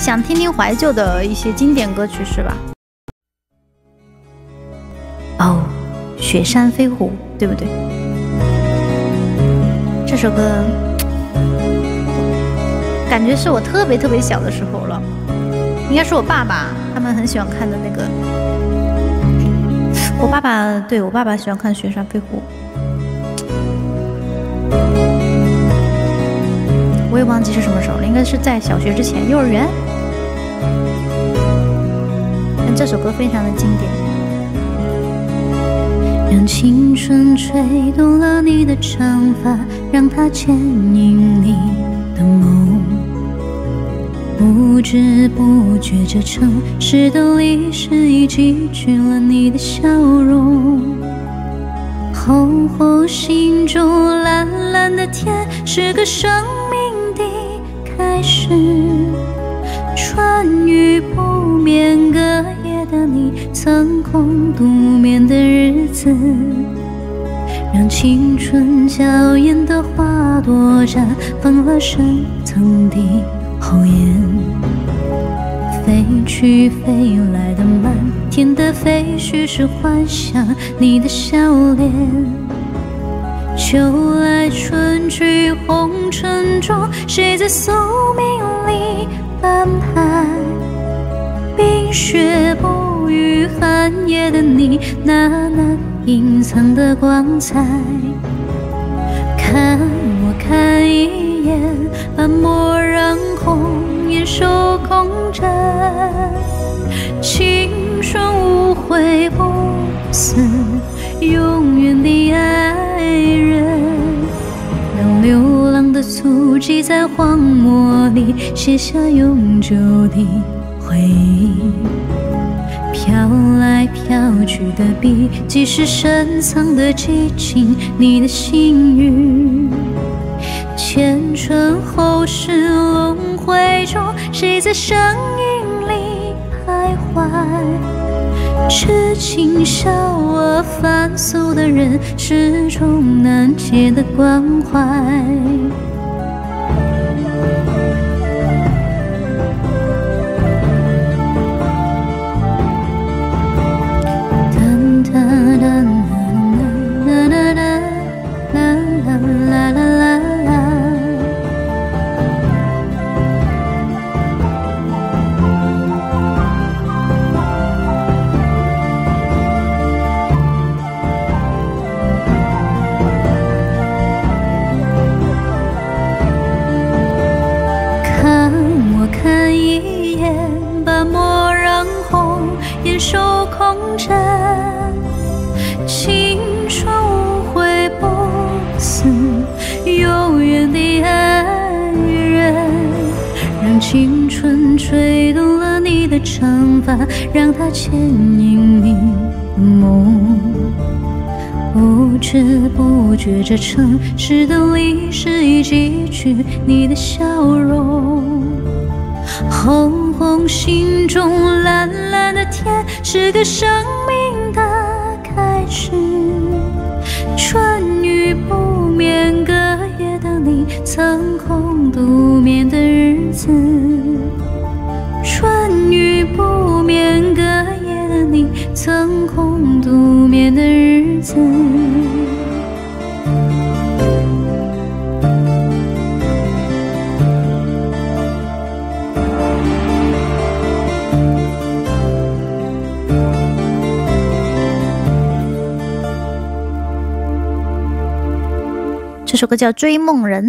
想听听怀旧的一些经典歌曲是吧？哦，雪山飞狐，对不对？这首歌感觉是我特别特别小的时候了，应该是我爸爸他们很喜欢看的那个。我爸爸对我爸爸喜欢看《雪山飞狐》，忘记是什么时候了，应该是在小学之前，幼儿园。但这首歌非常的经典。让青春吹动了你的长发，让它牵引你的梦。不知不觉，这城市的历史已记取了你的笑容。厚厚心中蓝蓝的天，是个生命是春雨不眠隔夜的你，曾空独眠的日子，让青春娇艳的花朵绽放了深层的红颜。飞去飞来的满天的飞絮，是幻想你的笑脸。秋来春去红尘中，谁在宿命里安排？冰雪不语寒夜的你，那难隐藏的光彩。看我看一眼，把墨染红颜，守空枕。青春无悔不死，足迹在荒漠里写下永久的回忆。飘来飘去的笔迹是深藏的激情，你的幸运。前尘后世轮回中，谁在声音里徘徊？痴情笑我凡俗的人，始终难解的关怀。手空枕。青春无悔不死，永远的爱人。让青春吹动了你的长发，让它牵引你的梦。不知不觉，这城市的历史已记取你的笑容。红心中蓝蓝的天，是个生命的开始。春雨不眠隔夜的你，曾空独眠的日子。春雨不眠隔夜的你，曾空独眠的日子。这首歌叫《追梦人》。